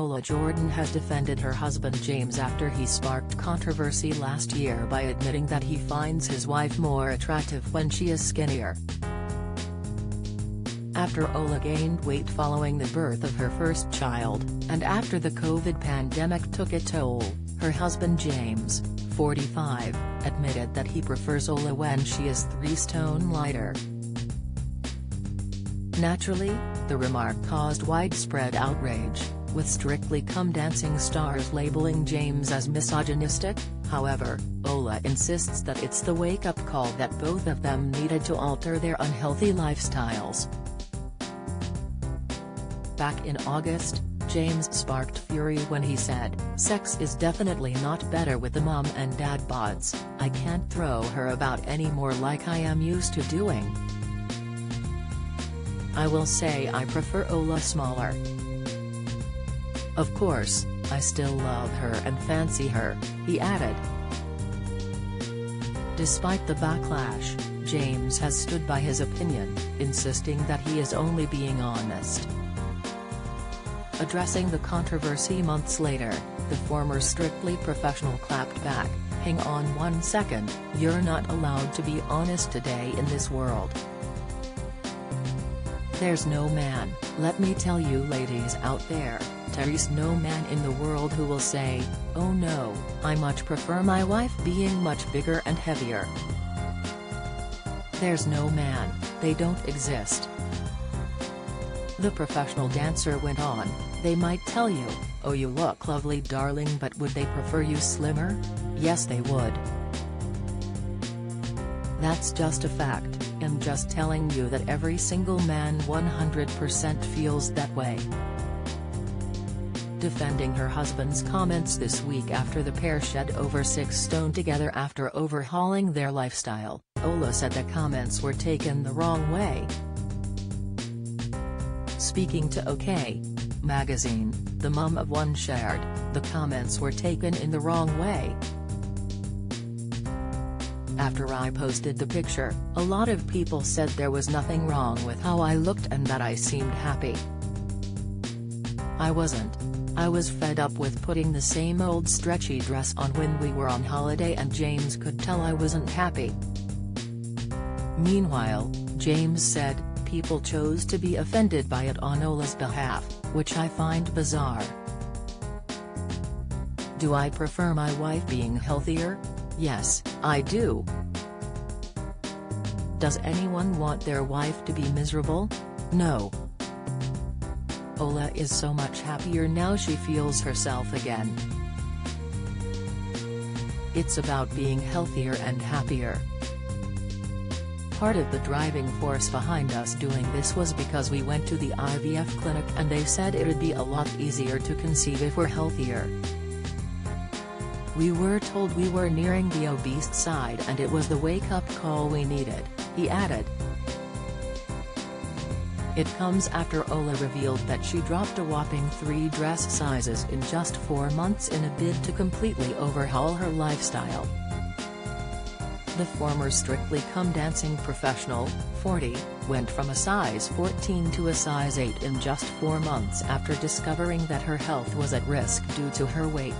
Ola Jordan has defended her husband James after he sparked controversy last year by admitting that he finds his wife more attractive when she is skinnier. After Ola gained weight following the birth of her first child, and after the COVID pandemic took a toll, her husband James, 45, admitted that he prefers Ola when she is three stone lighter. Naturally, the remark caused widespread outrage, with Strictly Come Dancing stars labeling James as misogynistic, however, Ola insists that it's the wake-up call that both of them needed to alter their unhealthy lifestyles. Back in August, James sparked fury when he said, Sex is definitely not better with the mom and dad bods, I can't throw her about anymore like I am used to doing. I will say I prefer Ola smaller. Of course, I still love her and fancy her, he added. Despite the backlash, James has stood by his opinion, insisting that he is only being honest. Addressing the controversy months later, the former Strictly Professional clapped back, hang on one second, you're not allowed to be honest today in this world. There's no man, let me tell you ladies out there, there's no man in the world who will say, oh no, I much prefer my wife being much bigger and heavier. There's no man, they don't exist. The professional dancer went on, they might tell you, oh you look lovely darling but would they prefer you slimmer? Yes they would. That's just a fact, I'm just telling you that every single man 100% feels that way. Defending her husband's comments this week after the pair shed over 6 stone together after overhauling their lifestyle, Ola said the comments were taken the wrong way. Speaking to OK! magazine, the mum of one shared, the comments were taken in the wrong way. After I posted the picture, a lot of people said there was nothing wrong with how I looked and that I seemed happy. I wasn't. I was fed up with putting the same old stretchy dress on when we were on holiday and James could tell I wasn't happy. Meanwhile, James said, people chose to be offended by it on Ola's behalf, which I find bizarre. Do I prefer my wife being healthier? Yes, I do. Does anyone want their wife to be miserable? No. Ola is so much happier now she feels herself again. It's about being healthier and happier. Part of the driving force behind us doing this was because we went to the IVF clinic and they said it'd be a lot easier to conceive if we're healthier. We were told we were nearing the obese side and it was the wake-up call we needed, he added. It comes after Ola revealed that she dropped a whopping three dress sizes in just four months in a bid to completely overhaul her lifestyle. The former Strictly Come Dancing professional, 40, went from a size 14 to a size 8 in just four months after discovering that her health was at risk due to her weight.